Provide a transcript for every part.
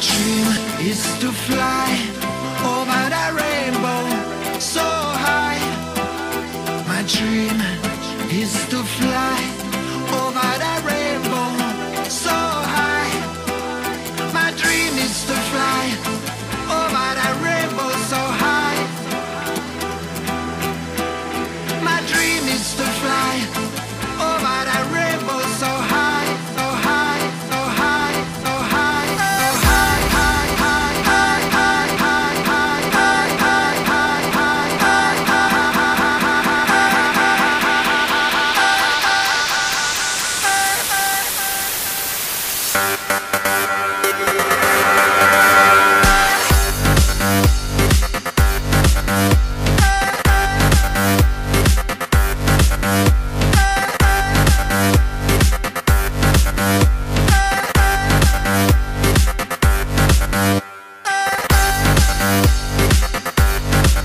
dream is to fly over the rainbow so high. My dream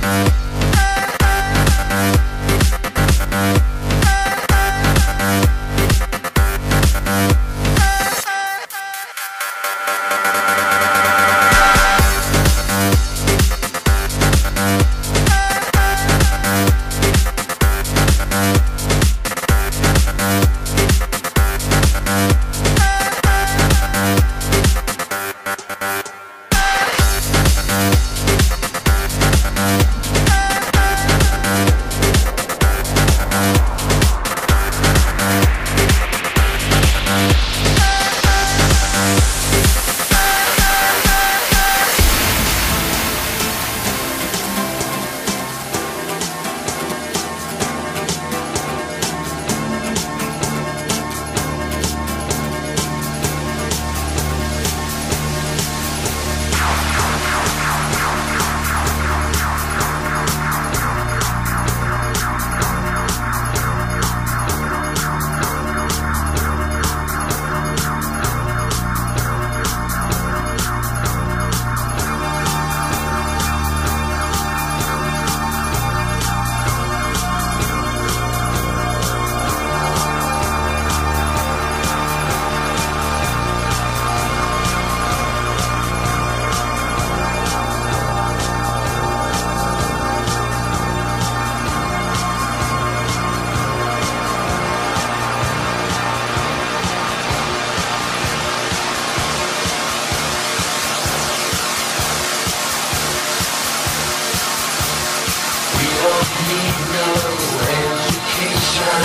Thank need no education.